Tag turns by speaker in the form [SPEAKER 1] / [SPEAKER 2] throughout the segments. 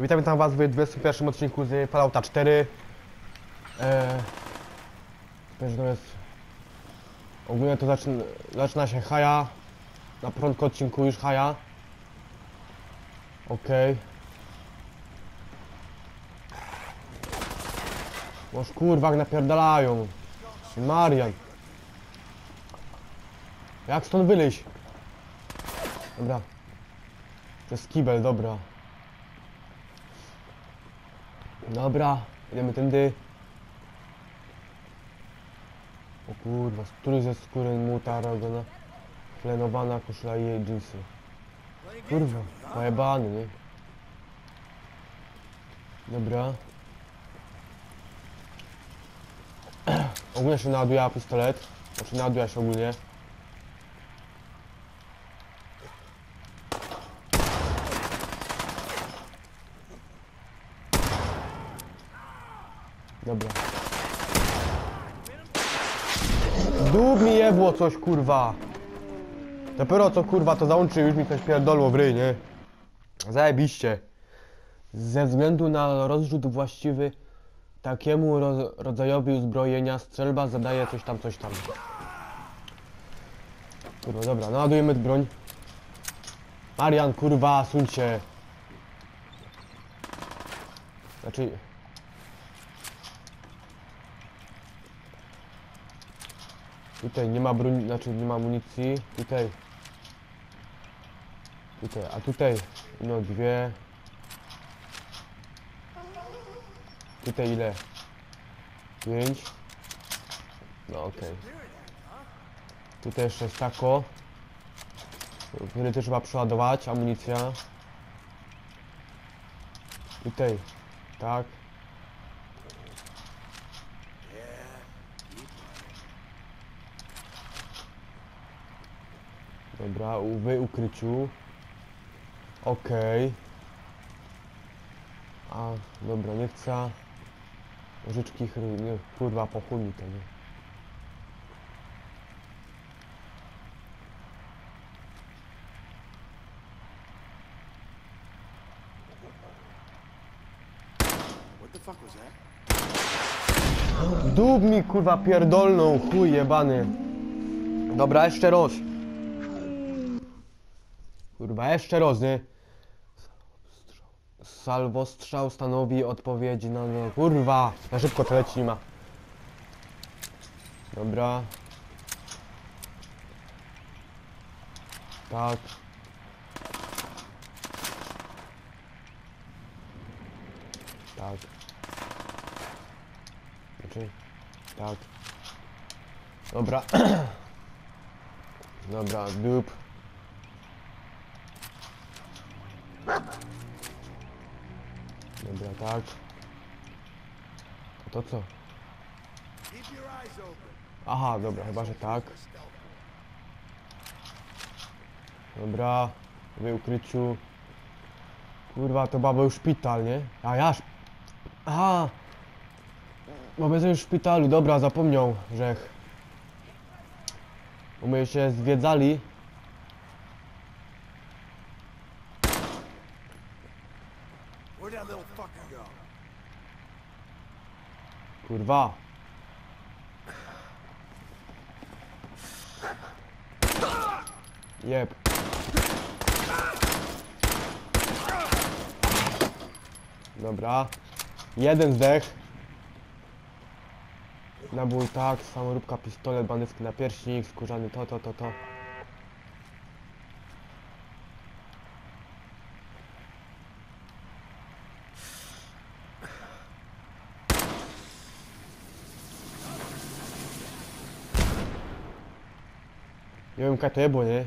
[SPEAKER 1] Witamy tam was w 21 odcinku z Fallouta 4. Eee, wiesz, to jest... Ogólnie to zaczyna, zaczyna się haja. Na początku odcinku już haja. Okej. Boż kurwa jak napierdalają. Marian. Jak stąd wyleźć? Dobra. To jest kibel, dobra. Dobra, idziemy tędy. O kurwa, który ze skóry muta rogona? Flenowana koszula i jej dżinsy. Kurwa, pojebany, nie? Dobra. Ogólnie się naładuje pistolet. Znaczy naładuje się ogólnie. Dobra. Dób mi jebło coś kurwa. Dopiero co kurwa to załączy już mi ktoś pierdolło w ryj, nie? Zajebiście. Ze względu na rozrzut właściwy takiemu ro rodzajowi uzbrojenia strzelba zadaje coś tam, coś tam. Kurwa, dobra, naładujemy broń. Marian, kurwa, suń się. Znaczy... Tutaj nie ma broni, znaczy nie ma amunicji. Tutaj. Tutaj, a tutaj no dwie. Tutaj ile? Pięć. No okej. Tutaj jeszcze jest tako. Który też trzeba przeładować, amunicja. Tutaj, tak. Dobra, w ukryciu. Okej. A, dobra, nie chcę. Chry, nie, kurwa, po to, nie. Dób mi kurwa pierdolną, chuj jebany. Dobra, jeszcze raz. Kurwa, jeszcze raz, nie? Salwostrzał stanowi odpowiedź na no, kurwa. Na szybko to leci nie ma. Dobra. Tak. Tak. Znaczy, tak. Dobra. Dobra, dup. Dobra, tak. A to co? Aha, dobra, chyba, że tak. Dobra, w ukryciu. Kurwa, to baba już szpital, nie? A ja szp... Aha! Mamy już w szpitalu, dobra, zapomniał, że... Bo my się zwiedzali. Kurwa. Jeb. Dobra. Jeden zdech. Nabój tak, samoróbka, pistolet, bandycki napierśnik, skórzany to, to, to, to. To jebło, nie?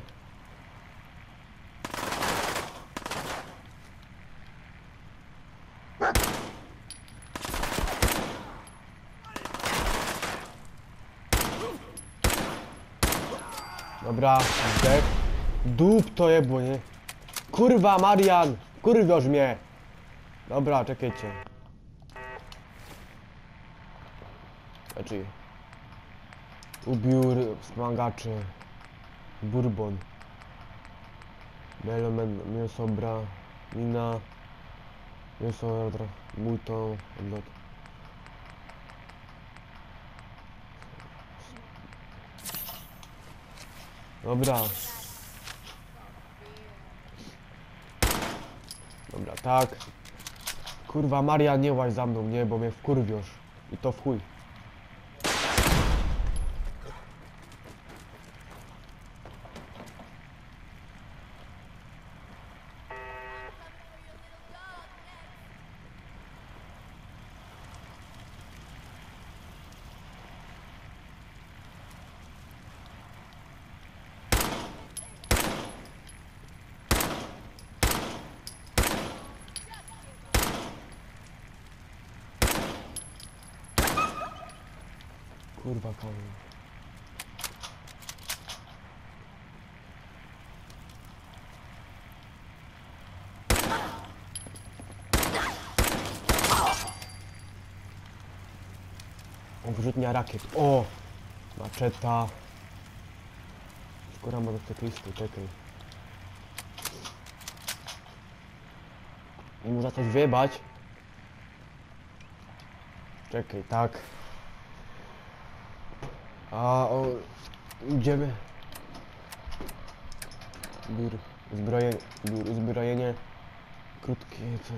[SPEAKER 1] Dobra, zdech. Dup to jebło, nie? Kurwa, Marian! Kurwioż mnie! Dobra, czekajcie. Znaczy... Ubiór wspomagaczy. Bourbon. Melomen, mięsobra, mina. Jest to odra. Mój to odlot. Dobra. Dobra, tak. Kurwa, Maria, nie łaź za mną, nie, bo mnie wkurwiasz. I to w chuj. Kurwa, kamień. O, wrzutnia rakiet. O! Maczeta. Skóra motocyklisty, czekaj. I można coś wyjebać. Czekaj, tak. A o, idziemy. Biur, uzbrojenie, biur. Krótkie, co?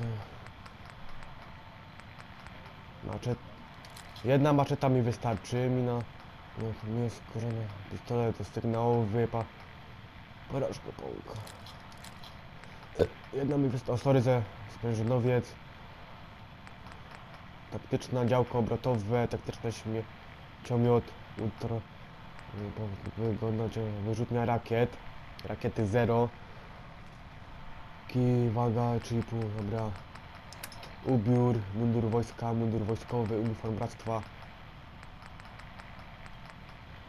[SPEAKER 1] Maczet. Jedna maczeta mi wystarczy, mi na... No, to nie jest korzenie. Pistolet, to sygnałowy, pa... Porażka połka. Jedna mi wystarczy, o sorry, ze sprężynowiec. Taktyczna działko obrotowe, taktyczne śmie... Ultra... powinno Wyglądać e, wyrzutnia rakiet. Rakiety 0. Ki, waga 3,5, dobra. Ubiór, mundur wojska, mundur wojskowy, uniform bractwa.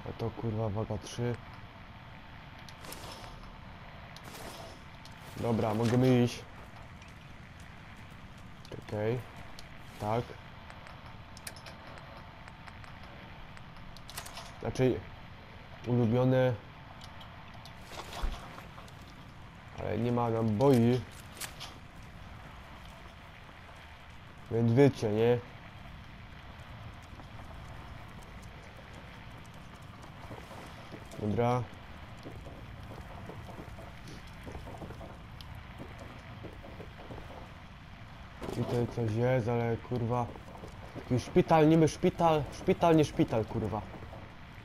[SPEAKER 1] A to kurwa waga 3. Dobra, możemy iść. Czekaj. Tak. Znaczy ulubione. Ale nie ma nam boi. Więc wiecie, nie? Dobra. Tutaj coś jest, ale kurwa. Jakiś szpital, niby szpital, szpital, nie szpital, kurwa.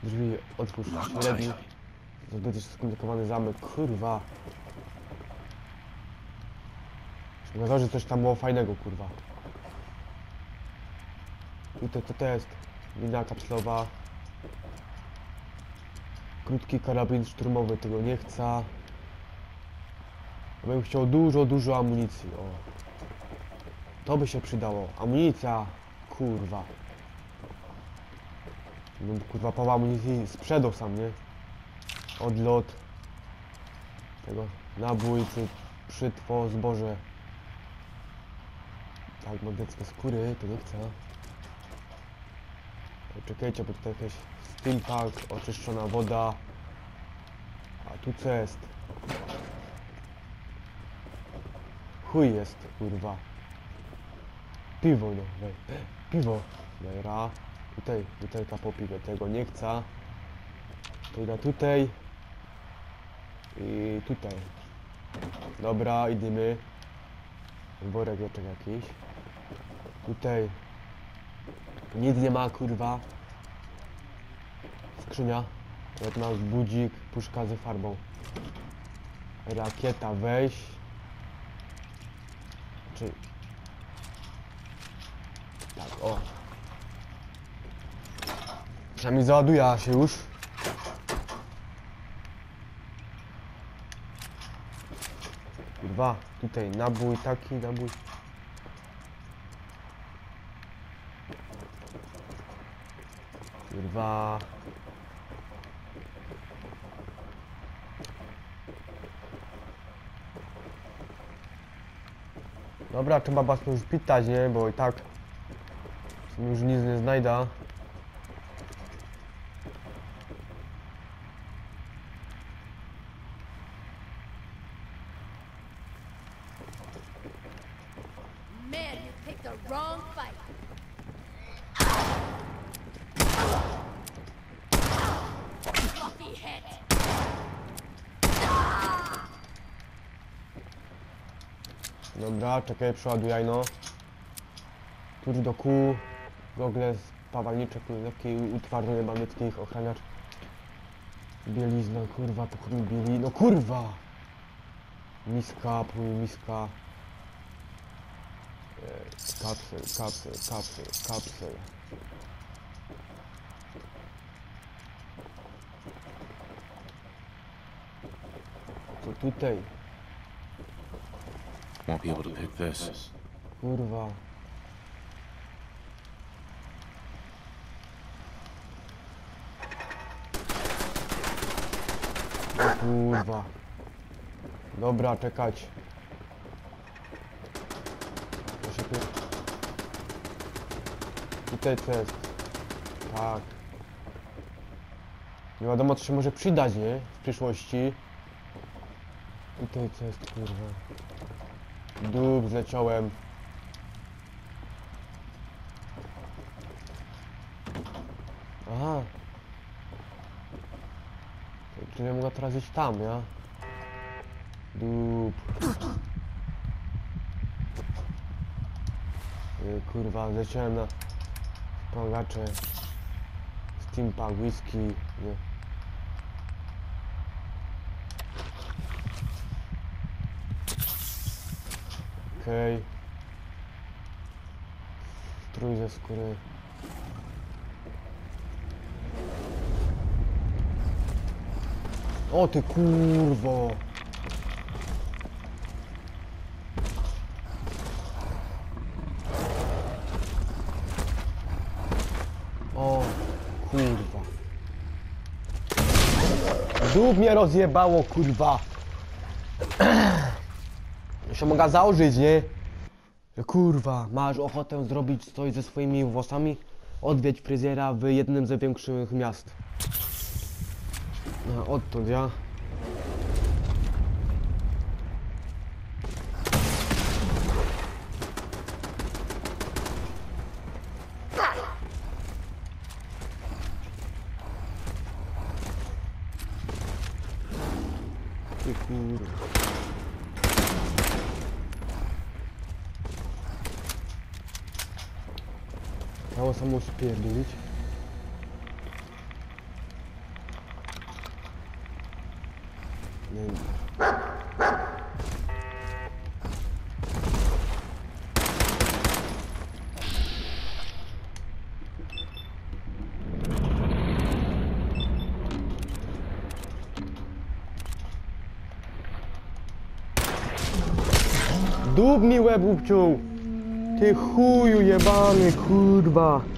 [SPEAKER 1] Drzwi otwórz średni. Zbyt skomplikowany zamek, kurwa. Okazało, że coś tam było fajnego, kurwa. Tutaj co to jest? Mina kapslowa. Krótki karabin szturmowy, tego nie chcę. Bym chciał dużo, dużo amunicji, o. To by się przydało. Amunicja, kurwa. Bym kurwa połowa amunicji sprzedał sam, nie? Odlot. Tego nabój, przy, przytwo, zboże. Tak, magnetyckie skóry, to nie chcę. Czekajcie, bo tutaj jakaś steampunk, oczyszczona woda. A tu co jest? Chuj jest, kurwa. Piwo, no, wej. Piwo. Dobra. Tutaj, tutaj popiwę, tego nie chcę. To idę tutaj. I tutaj. Dobra, idziemy. Worek jeszcze jakiś. Tutaj. Nic nie ma, kurwa. Skrzynia. Jak nasz budzik, puszka ze farbą. Rakieta, weź. Czy... Tak, o. Przynajmniej załaduje się już. Kurwa, tutaj nabój taki, nabój. Kurwa. Dobra, trzeba was już pitać, nie? Bo i tak już nic nie znajda. Dobra, czekaj, przeładuj no. Klucz do kół, gogle, spawalniczek, lekki utwardzenie bandyckich, ochraniacz. Bielizna, kurwa, pokój bieli, no kurwa! Miska, pół miska. E, Kapsel, kapsel, kapsel, kapsel. Co tutaj?
[SPEAKER 2] Won't be able to pick this.
[SPEAKER 1] Kurwa. Kurwa. Dobra, czekać. Tutaj co jest? Tak. Nie wiadomo co się może przydać, nie? W przyszłości. Tutaj co jest, kurwa. Dób, zleciałem. Aha. To- ja mogę teraz iść tam, ja? Dup. Yy, kurwa, zleciałem na wspomagacze. Steampunk, whisky, nie. Okej. Strój ze skóry. O ty kurwo! O kurwa. Dób mnie rozjebało kurwa. Się mogę założyć, nie? Kurwa, masz ochotę zrobić coś ze swoimi włosami? Odwiedź fryzjera w jednym ze większych miast. No, odtąd ja. Ty kurwa. Miało samo spierdolić. Nie wiem. Dób mi łeb upciął! Ty chuju jebany, kurwa!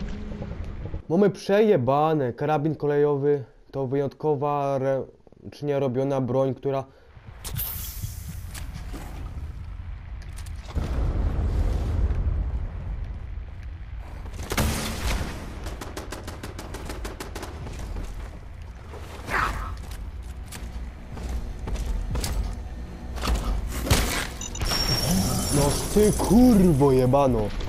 [SPEAKER 1] Mamy przejebane. Karabin kolejowy to wyjątkowa, ręcznie robiona broń, która... No ty kurwo jebano.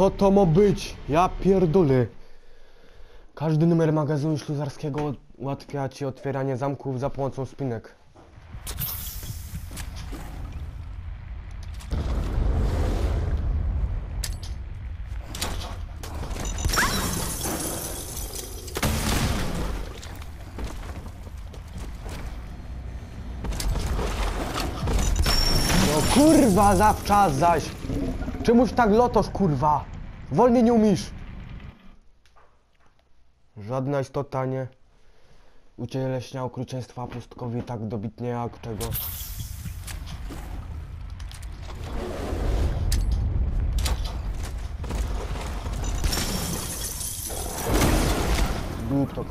[SPEAKER 1] Co to ma być? Ja pierdolę. Każdy numer magazynu śluzarskiego ułatwia ci otwieranie zamków za pomocą spinek. No kurwa, zawczas zaś! Czemuś tak lotosz, kurwa? Wolniej nie umiesz! Żadna istota nie ucieleśnia okrucieństwa pustkowi tak dobitnie jak czego. Dłup to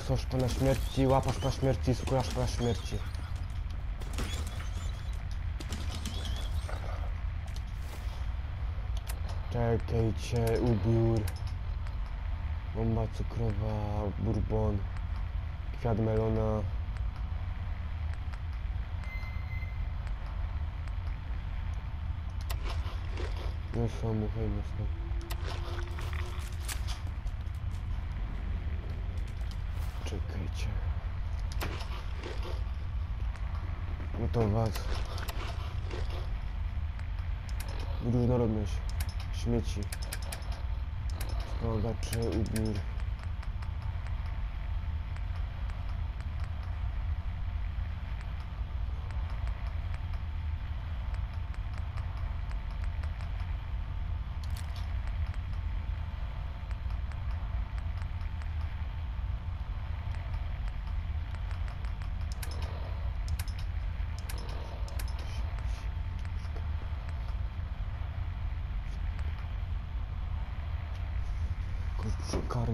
[SPEAKER 1] Mięso szpona śmierci, łapa szpona śmierci, skóra szpona śmierci. Czekajcie, ubiór. Bomba cukrowa, bourbon. Kwiat melona. Mięso, muchy, mięso. Czekajcie. Gotować. Różnorodność. Śmieci. Wspomagacze, ubiór.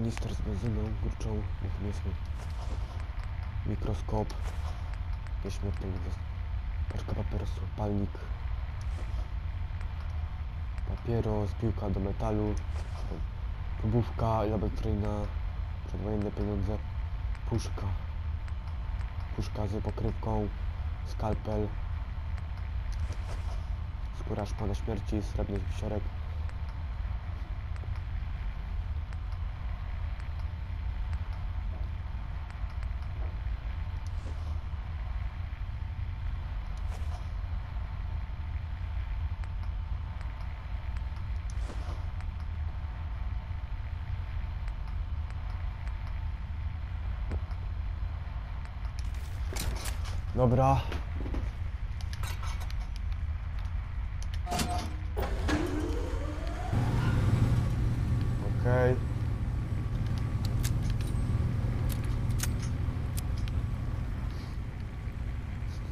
[SPEAKER 1] Kurczę, karnister z benzyną, kurczą, mięsny. Mikroskop. Nieśmiertelny gest. Paczka papierosu, palnik. Papieros, piłka do metalu. Próbówka laboratoryjna. Przedwojenne pieniądze. Puszka. Puszka z pokrywką. Skalpel. Skóra szpada śmierci, srebrny wisiorek. Dobra. Okej.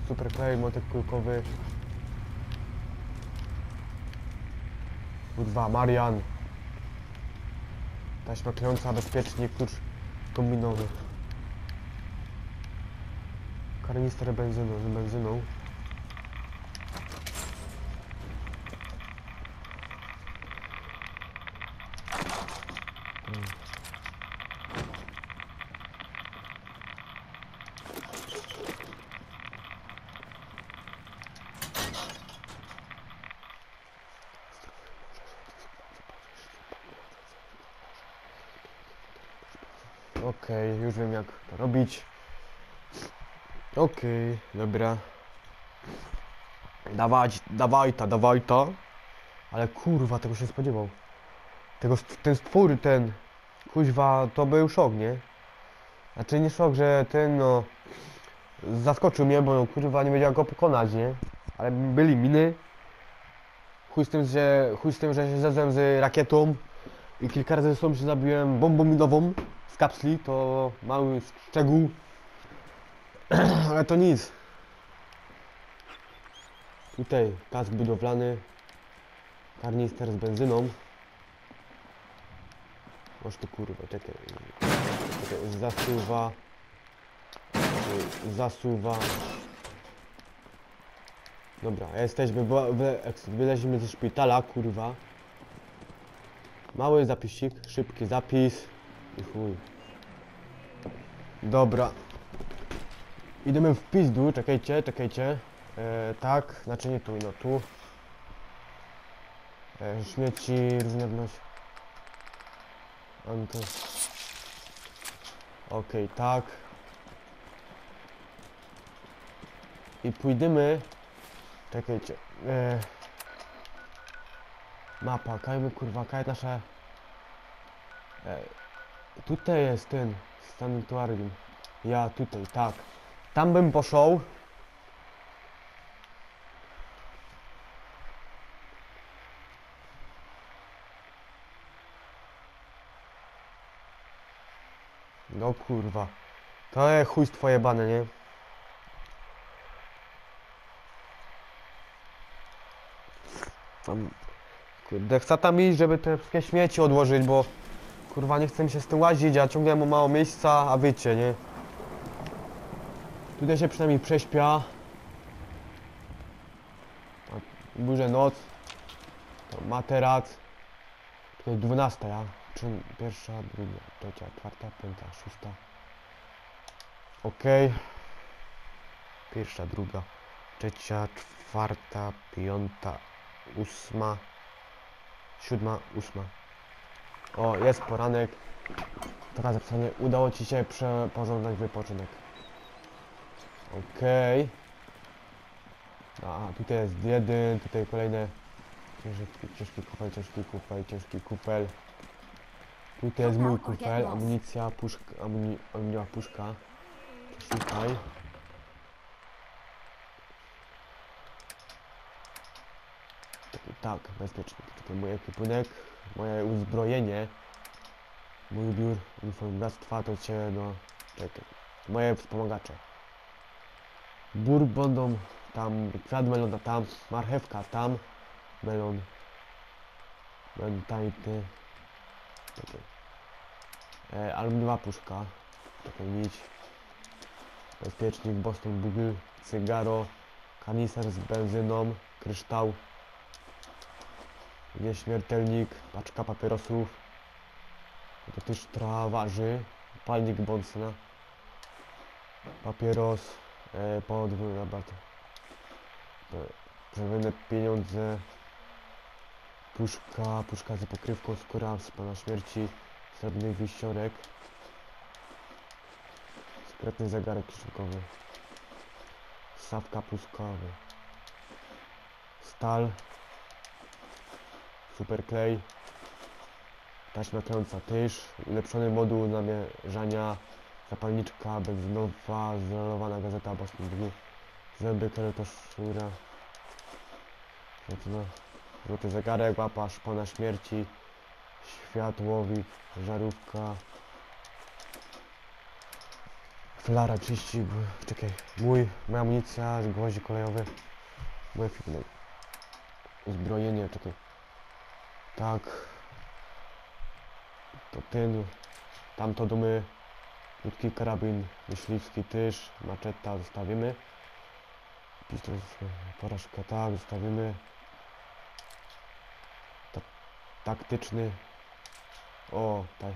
[SPEAKER 1] Super klej, motyk kulkowy. Kurwa, Marian. Taśma klejąca, bezpiecznik, klucz kombinowy. Karnister benzyną, z benzyną. Okej, już wiem jak to robić. Okej, dobra. Dawać, dawaj ta, dawaj ta. Ale kurwa, tego się nie spodziewał. Tego, ten stwór, ten, kuźwa, to był szok, nie? Znaczy nie szok, że ten, no, zaskoczył mnie, bo no, kurwa, nie wiedział go pokonać, nie? Ale byli miny. Chuj z tym, że, chuj z tym, że się zezłem z rakietą i kilka razy ze sobą się zabiłem bombą minową z kapsli, to mały szczegół. Ale to nic. Tutaj kask budowlany. Karnister z benzyną. Masz tu kurwa, czekaj. czekaj zasuwa. Zasuwa. Dobra, jesteśmy, wyleźliśmy ze szpitala, kurwa. Mały zapisik, szybki zapis. I chuj. Dobra. Idziemy w pizdu, czekajcie, czekajcie. E, tak, znaczy nie tu, no tu. E, śmieci, różnorodność. Anto. Okej, tak. I pójdziemy. Czekajcie. E, mapa, kajmy kurwa, kaj nasze. E, tutaj jest ten sanituarium. Ja tutaj, tak. Tam bym poszł. No kurwa. To jest chujstwo jebane, nie? Tam... Kurde, chcę tam iść, żeby te wszystkie śmieci odłożyć, bo... Kurwa, nie chce mi się z tym łazić, a ciągle mu mało miejsca, a wiecie, nie? Tutaj się przynajmniej prześpia. A Burzę noc. To materac. Tutaj 12, ja? Czy pierwsza, druga, trzecia, czwarta, piąta, szósta. Okej. Pierwsza, druga, trzecia, czwarta, piąta, ósma, siódma, ósma. O, jest poranek. Teraz zapisane. Udało Ci się przeporządać wypoczynek. Okej. A, tutaj jest jeden, tutaj kolejne ciężki, ciężki kupel, ciężki kupel, ciężki kupel. Tutaj jest mój kupel, amunicja, puszka, amuni, amuniowa puszka. Szukaj. Tak, bezpiecznik. Tutaj mój ekwipunek, moje uzbrojenie. Mój biur informownictwa to cię, no... Czekaj. Moje wspomagacze. Bur będą tam, kwiat melona tam, marchewka tam, melon. Mentajty. Czekaj. E, aluminiowa puszka. Czekaj, nić. Bezpiecznik, Boston Bugle, cygaro, kanister z benzyną, kryształ, nieśmiertelnik, paczka papierosów, to też waży, palnik Bonsona, papieros, e, podwójny rabat, przewinne pieniądze, puszka, puszka z pokrywką, z pana śmierci, srebrny wisiorek, Sprytny zegarek kieszonkowy. Stawka puskowy. Stal. Super klej. Taśma klejąca tyż. Ulepszony moduł namierzania. Zapalniczka benzynowa. Zrolowana gazeta Boston Blue. Zęby keletoszura. Złoty, złoty zegarek, łapa, szpona śmierci. Światłowik, żarówka. Flara 30, b- czekaj, mój, moja amunicja, gwoździe kolejowe, mój ekwipunek, uzbrojenie, czekaj, tak, to ten, tamto domy, krótki karabin, myśliwski tyż, maczeta zostawimy, pistolet, porażka, tak, zostawimy, Ta, taktyczny, o, tak,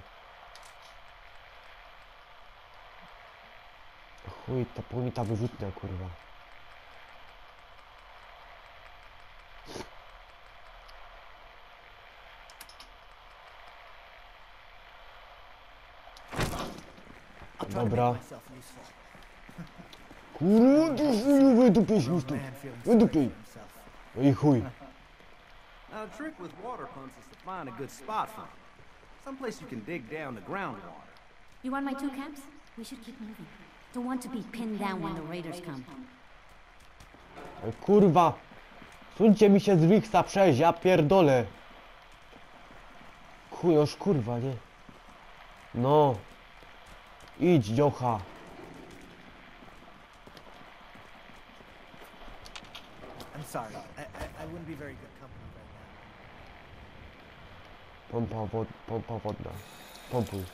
[SPEAKER 1] Chuj, ta płynie ta wyrzutnia, kurwa. Dobra. ty chuju, wydupiej się stąd. Wydupiej. No i chuj.
[SPEAKER 3] Now, the trick with water pumps is to find a good spot for them. Someplace you can dig down to groundwater.
[SPEAKER 4] You want my two caps? We should keep moving. Don't want to be pinned down when the raiders come.
[SPEAKER 1] Ej, kurwa. Suńcie mi się z Wichsa przejść, ja pierdolę. Chujoż, kurwa, nie. No. Idź, dziocha.
[SPEAKER 5] I'm sorry. I, I, I wouldn't be very good company right now.
[SPEAKER 1] Pompa, wod, pompa wodna. Pompuj.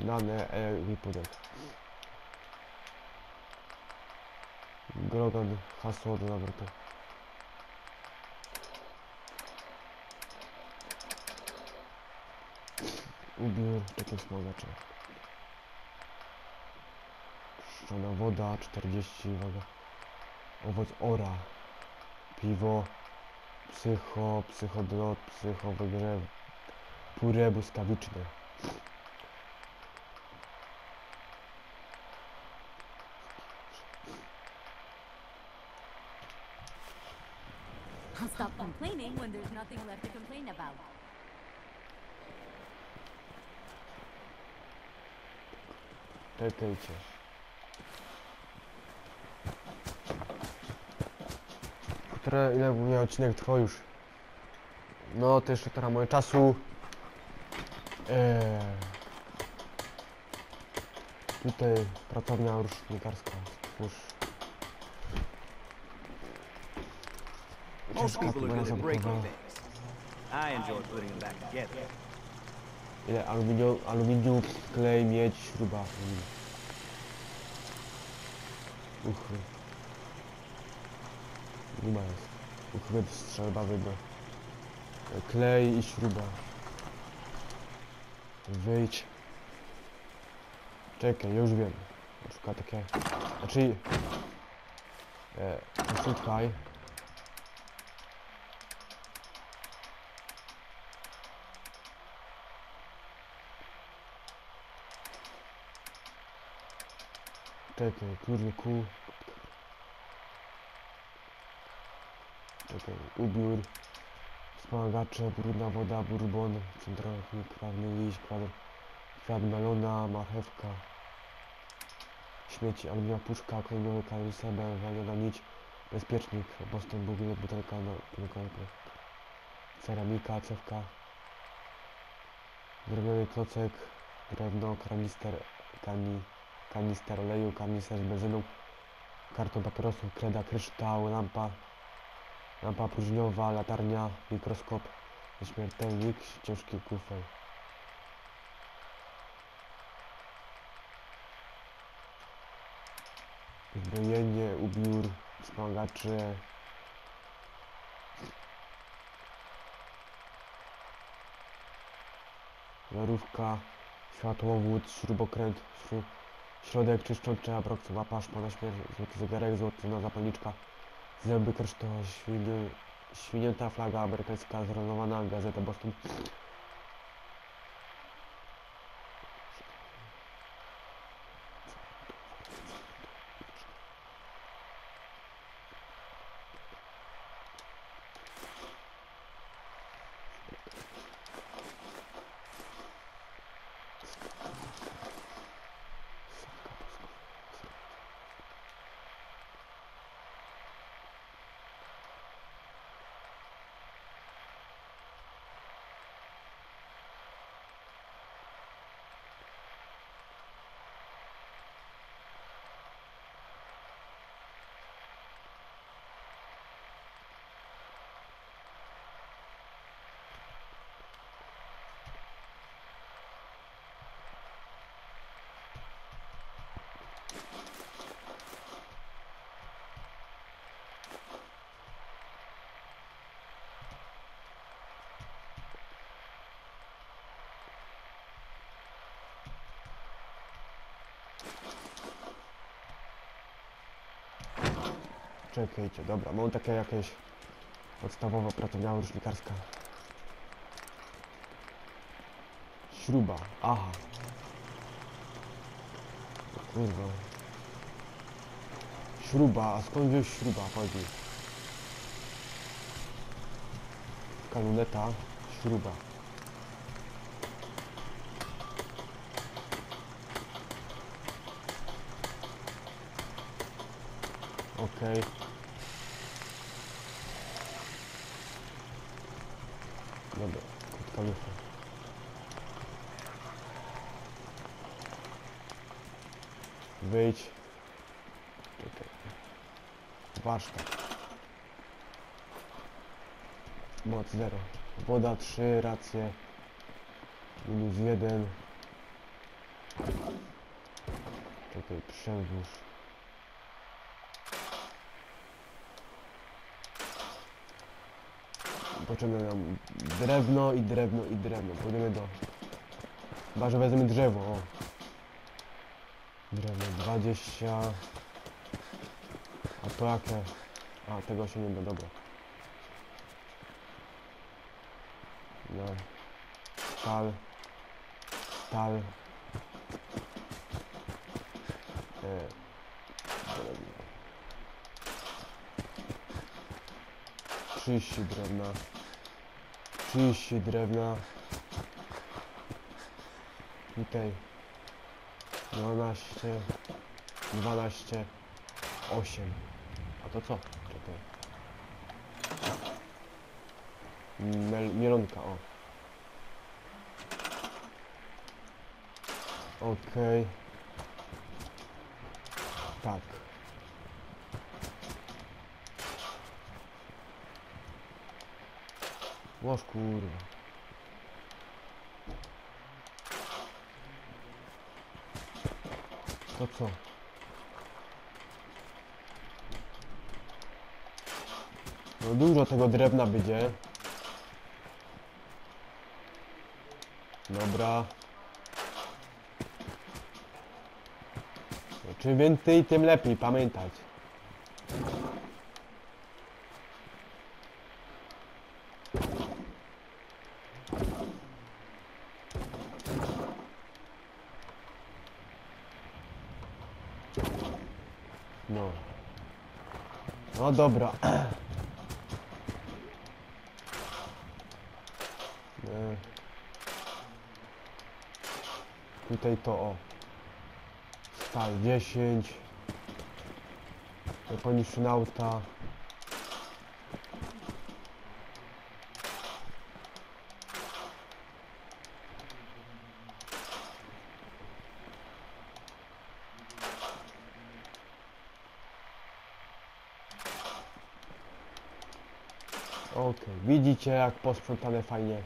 [SPEAKER 1] Dane ekwipunek. Grogan, hasło do nawrotu. Ubiór, takie smagacze. Szczona woda, 40, uwaga. Owoc ora. Piwo. Psycho, psychodrot, psychowygrzew. Puree błyskawiczne.
[SPEAKER 4] Stop complaining when there's nothing left to complain about.
[SPEAKER 1] Czekajcie. Które, ile mnie odcinek trwa już? No, to jeszcze teraz moje czasu. Eee. Tutaj pracownia rusznikarska.
[SPEAKER 3] Most
[SPEAKER 1] Ciężka
[SPEAKER 3] at breaking
[SPEAKER 1] zabudowa.
[SPEAKER 3] I enjoy putting them back together.
[SPEAKER 1] Ile aluminium, aluminium, klej, miedź, śruba. Uchy. Guma jest. Uchwyt strzelbawy do... Klej i śruba. Wyjdź. Czekaj, już wiem. Przykład takie... Znaczy... E, posłuchaj. Czekaj, kurde, kół. Czekaj, ubiór. Wspomagacze, brudna woda, bourbon, centralny, krawny liść, kwadr, kwiat melona, marchewka. Śmieci, aluminiowa puszka, kolejnowy karusel, waniona nić, bezpiecznik, Boston Bugiel, butelka, no, butelka, ceramika, cewka, drewniany klocek, drewno, kanister, kani, kanister oleju, kanister z benzyną, karton papierosów, kreda, kryształ, lampa, lampa próżniowa, latarnia, mikroskop, śmiertelnik, ciężki kufel. Zbrojenie, ubiór, wspomagacze, żarówka, światłowód, śrubokręt, śru, środek czyszczący, abroksu, mapa, szpana śmierć, złoty zegarek, złota zapalniczka, zęby kryształowe, świny, świnięta flaga amerykańska, zrenowana gazeta Boston. Czekajcie, dobra, mam takie jakieś podstawowe opracowania rusznikarska. Śruba, aha. Kurwa. Śruba, a skąd wziąć śruba chodzi? Kanuneta, śruba. Okej. Dobra, krótka lufa. Wyjdź. Czekaj. Warsztat. Moc 0. Woda 3, racje. Minus 1. Czekaj, przewóz. Potrzebne nam drewno i drewno i drewno. Pójdziemy do... Chyba, że wezmę drzewo, o. Drewno 20. A to jakie? A, tego się nie da, dobra. No. Stal. Stal. E. Drewno. 30 drewna. 30 drewna. Tutaj 12, 12, 8. A to co? Czekaj. Mel, mielonka, o. Okej. Tak. Łoż kurwa. To co? No dużo tego drewna będzie. Dobra. No, czym więcej, tym lepiej, pamiętać. No. No dobra. E. Tutaj to o. Stal 10. Poniższy nauta. Okej, widzicie jak posprzątane fajnie.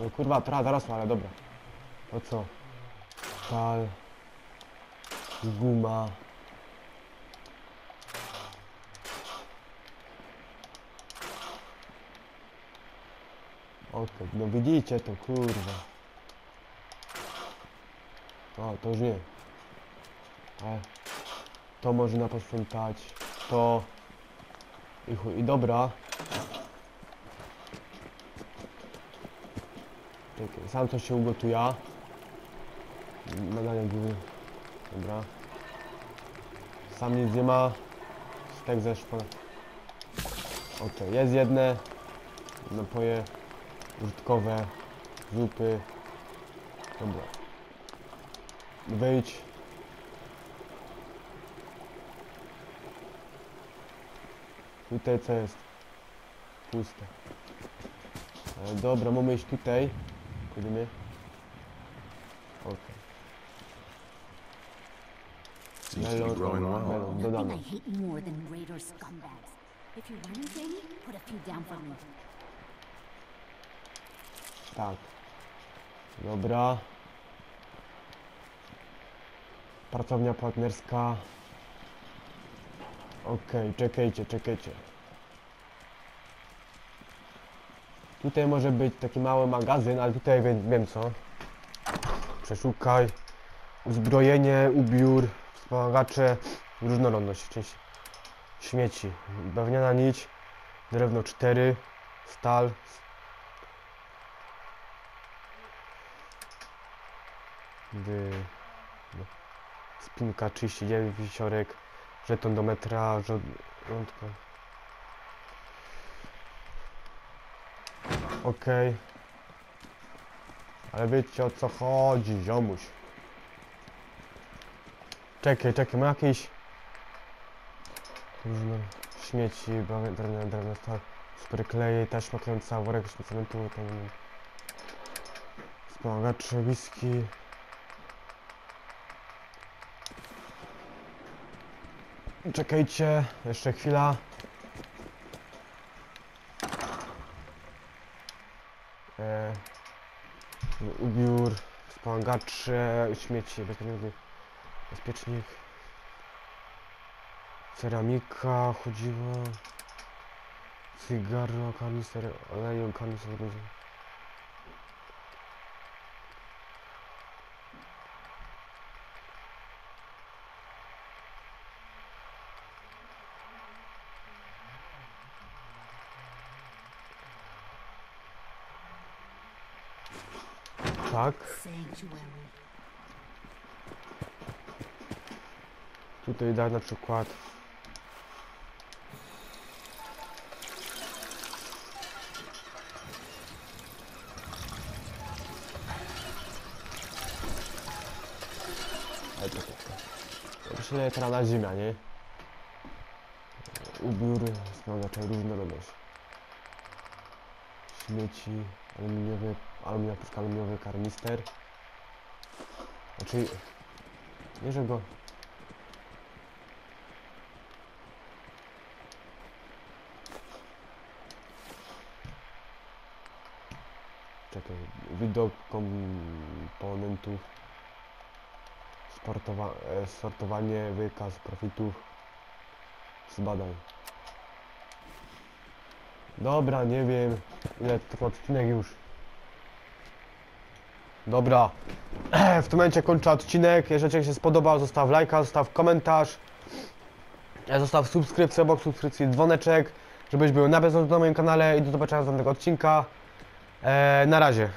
[SPEAKER 1] No kurwa, trawa zarosła, ale dobra. To co? Stal. Guma. Okej, no widzicie to kurwa. O, to już nie. Ale to można posprzątać. To. I chuj, i dobra. Czekaj, sam coś się ugotuje. Nadanie góry. Dobra. Sam nic nie ma. Stek ze szpon. Okej, jest jedne. Napoje użytkowe. Zupy. Dobra. Wyjdź. Tutaj co jest? Puste. E, dobra, mamy iść tutaj. Kładziemy. Okej. Melon,
[SPEAKER 4] Nothing
[SPEAKER 1] dodano.
[SPEAKER 4] I
[SPEAKER 1] Pracownia partnerska. Okej, czekajcie, czekajcie. Tutaj może być taki mały magazyn, ale tutaj wiem, wiem co. Przeszukaj. Uzbrojenie, ubiór, wspomagacze, różnorodność, część śmieci. Bawełniana nić, drewno 4, stal, Wy... no. Spinka 39, wisiorek, żeton do metra, rządka. Okej. Ale wiecie o co chodzi, ziomuś. Czekaj, czekaj, ma jakieś... Różne śmieci, drewniane, drewno, stal, super kleje, taśma klejąca, worek cementu, tam... Wspomagacze, whisky... Czekajcie, jeszcze chwila. E, ubiór, wspomagacze, śmieci, bezpiecznik. Ceramika, chodziło. Cygaro, kanister, oleju, kanister, Tak, tutaj dać na przykład Ale to tak. Myślę teraz na zimia, nie? Ubiór, wspomagacze, różnorodność. Śmieci, aluminiowy, alumina, aluminiowy karnister. Znaczy, nie że go... Czekaj, widok komponentów, sportowa e, sortowanie, wykaz profitów z. Dobra, nie wiem, ile trwa odcinek już. Dobra, w tym momencie kończę odcinek. Jeżeli Ci się spodobał, zostaw lajka, zostaw komentarz. Zostaw subskrypcję obok subskrypcji dzwoneczek, żebyś był na bieżąco na moim kanale i do zobaczenia w następnego odcinka. E, na razie.